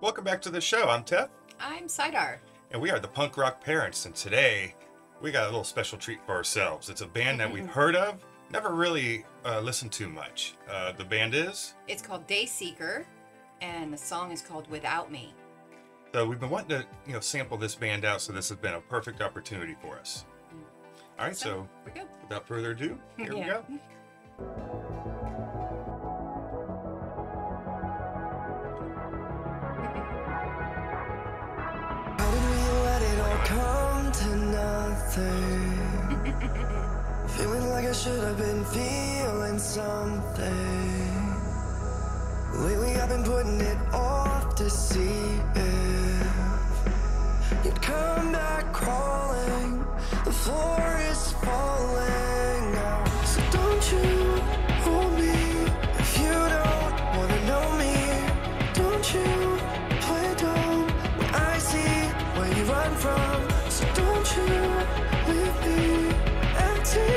Welcome back to the show. I'm Tef, I'm Sidar. and we are the Punk Rock Parents. And today, we got a little special treat for ourselves. It's a band that we've heard of, never really uh, listened to much. Uh, the band is. It's called Dayseeker, and the song is called Without Me. So we've been wanting to, you know, sample this band out. So this has been a perfect opportunity for us. All right. So go. without further ado, here we go. come to nothing? Feeling like I should have been feeling something. Lately I've been putting it off to see if you'd come back crawling. The floor where you run from. So don't you leave me empty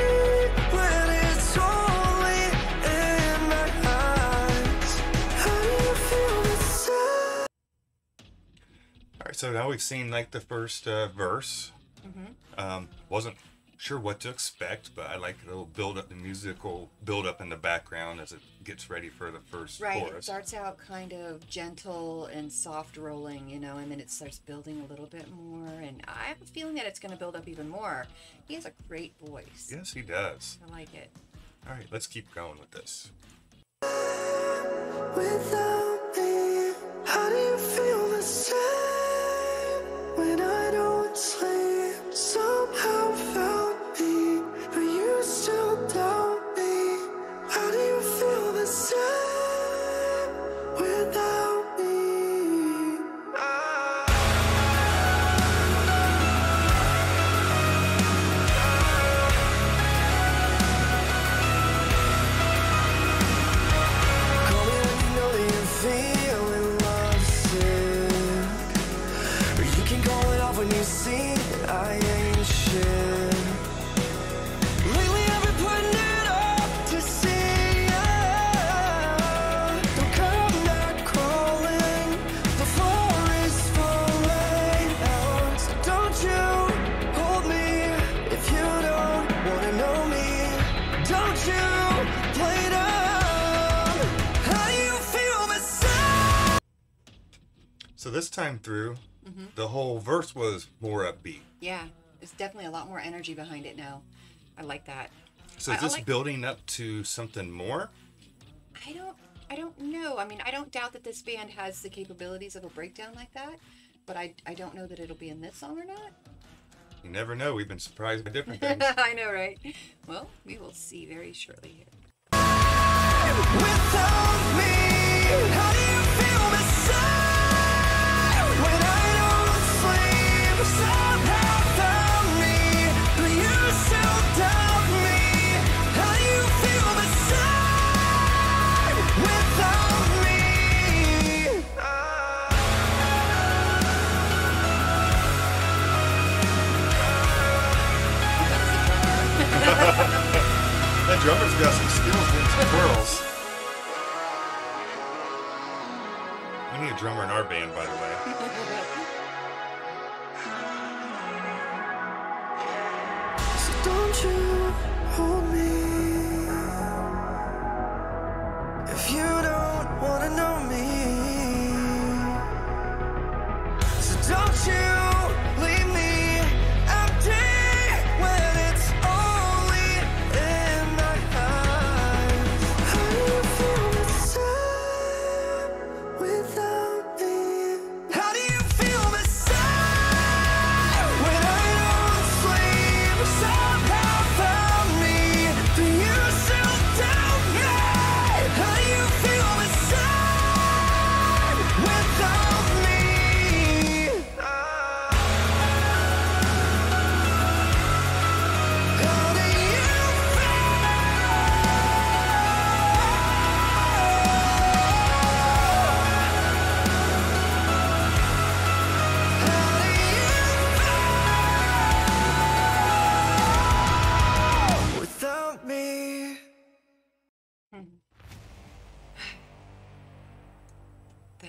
when it's only in my eyes. How do you feel inside? All right. So now we've seen like the first uh, verse. Um, wasn't sure what to expect, but I like the little build up, the musical build up in the background as it gets ready for the first Right. It starts out kind of gentle and soft rolling, you know, and then it starts building a little bit more. And I have a feeling that it's going to build up even more. He has a great voice. Yes, he does. I like it. All right, let's keep going with this. Without this time through, Mm-hmm. the whole verse was more upbeat. Yeah. There's definitely a lot more energy behind it now. I like that. So is I this like- building up to something more? I don't I don't know. I mean, I don't doubt that this band has the capabilities of a breakdown like that, but I I don't know that it'll be in this song or not. You never know. We've been surprised by different things. I know, right? Well, we will see very shortly here. Drummer's got some skills doing some twirls. We need a drummer in our band, by the way.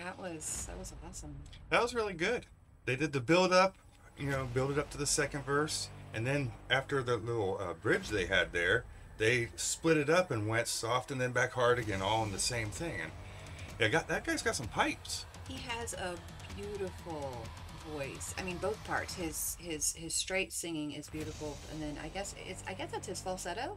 That was that was awesome. That was really good. They did the build up, you know, build it up to the second verse, and then after the little uh, bridge they had there, they split it up and went soft and then back hard again, all in the same thing. And yeah, got that guy's got some pipes. He has a beautiful voice. I mean, both parts. His his his straight singing is beautiful, and then I guess it's I guess that's his falsetto.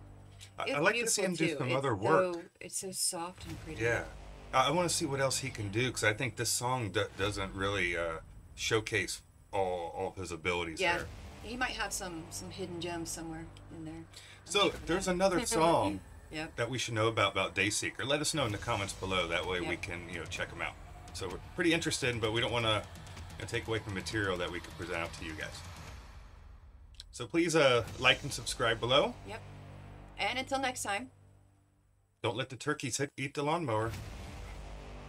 I, It's I like to see him do too. some It's other work. So, it's so soft and pretty. Yeah, I, want to see what else he can do because I think this song do- doesn't really uh, showcase all all of his abilities Yeah. there. He might have some some hidden gems somewhere in there. So there's another song Yep. that we should know about about Dayseeker. Let us know in the comments below. That way we can you know check them out. So we're pretty interested, but we don't want to you know, take away from material that we could present out to you guys. So please uh, like and subscribe below. Yep. And until next time. Don't let the turkeys hit, eat the lawnmower.